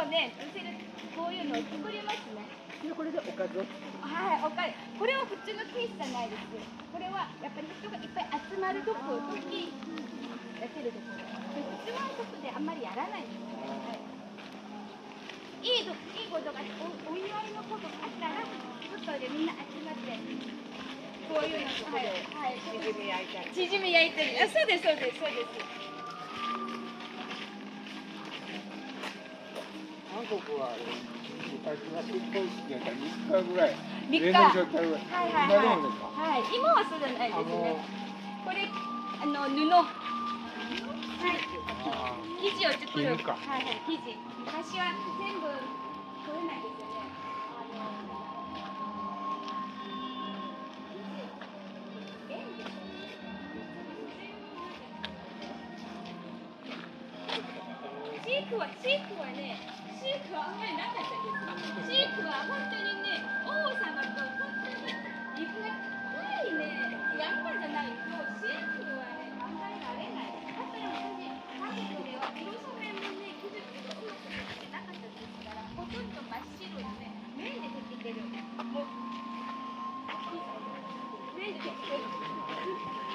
をね乗せるこういうのを作りますねでこれでおかずを？はい、おかり。これは普通のケースじゃないです。これはやっぱり人がいっぱい集まるところ、時やってるところ。で普通は外であんまりやらないんですよ。はい。いいどいいことがおお祝いのことがあったら外でみんな集まってこういうのはいはいチヂミ焼いたりチヂミ焼いてる。あ、そうですそうですそうです。は昔は結婚式やったら3日ぐらい三日冷凍しとったぐらいはいはいはい。はい。今はそうじゃないですね。これあの布。はい。あ生地を作る。はいはい、生地。昔はークは、シークはね、シークはあんまりなかったです。シークは本当にね、王様と本当に陸が深いね、山じゃないと、シークはね、あんまりなれない。だったら私、韓国では広島もね、技術がうまくできてなかったですから、ほとんど真っ白でね、綿でできてる。もう、綿でできてる。